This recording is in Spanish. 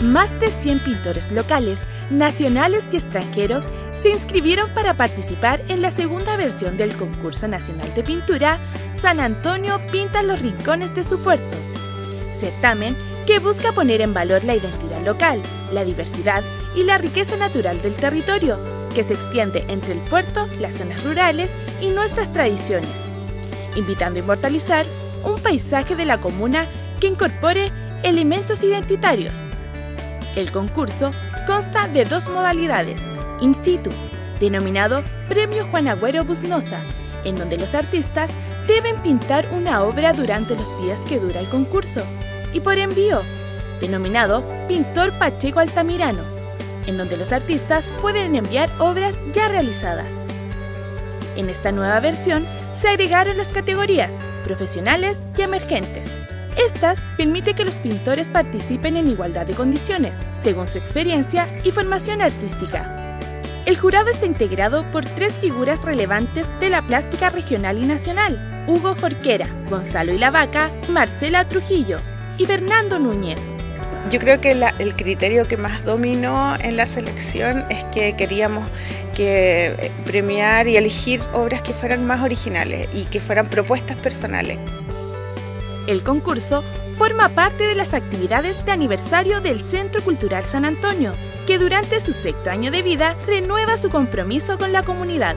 Más de 100 pintores locales, nacionales y extranjeros se inscribieron para participar en la segunda versión del concurso nacional de pintura San Antonio pinta los rincones de su puerto. Certamen que busca poner en valor la identidad local, la diversidad y la riqueza natural del territorio, que se extiende entre el puerto, las zonas rurales y nuestras tradiciones, invitando a inmortalizar un paisaje de la comuna que incorpore elementos identitarios. El concurso consta de dos modalidades, in situ, denominado Premio Juan Agüero Busnosa, en donde los artistas deben pintar una obra durante los días que dura el concurso, y por envío, denominado Pintor Pacheco Altamirano, en donde los artistas pueden enviar obras ya realizadas. En esta nueva versión se agregaron las categorías profesionales y emergentes. Estas permiten que los pintores participen en igualdad de condiciones, según su experiencia y formación artística. El jurado está integrado por tres figuras relevantes de la plástica regional y nacional, Hugo Jorquera, Gonzalo Ilavaca, Marcela Trujillo y Fernando Núñez. Yo creo que el criterio que más dominó en la selección es que queríamos que eh, premiar y elegir obras que fueran más originales y que fueran propuestas personales. El concurso forma parte de las actividades de aniversario del Centro Cultural San Antonio, que durante su sexto año de vida renueva su compromiso con la comunidad.